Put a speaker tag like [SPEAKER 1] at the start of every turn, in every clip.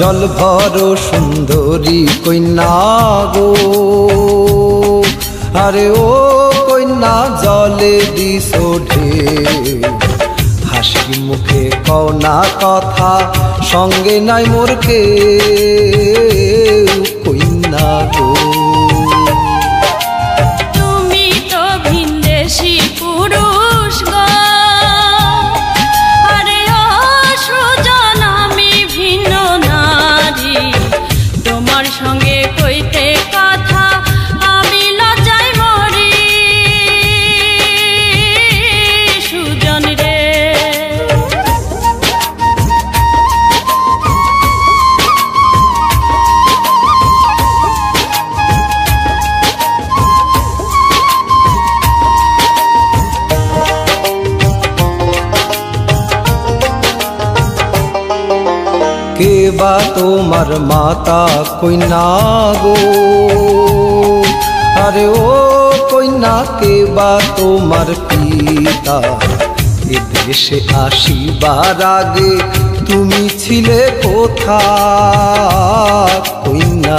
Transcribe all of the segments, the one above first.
[SPEAKER 1] জল ভর সুন্দরী কন্যা গো। আরে ও কন্যা, জলে দিস হাসি মুখে কওনা কথা, সঙ্গে নাই মোর কে গো।
[SPEAKER 2] তোমার সঙ্গে
[SPEAKER 1] কে বা তোমার মাতা কইনা গো আরে ও কইনা কে বা তোমার পিতা এদেশে দেশে আসিবার আগে তুমি ছিলে কোথা কইনা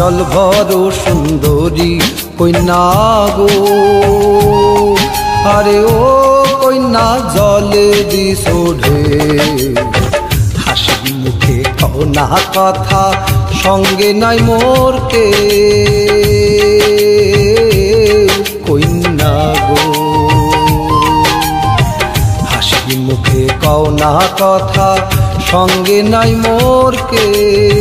[SPEAKER 1] জল ভর সুন্দরী কন্যা গো। আরে ও কন্যা, জলে ঢে। হাসি মুখে কনা কথা, সঙ্গে নাই মোর কে। কন্যা গো। হাসি মুখে কওনা কথা, সঙ্গে নাই মোর কে।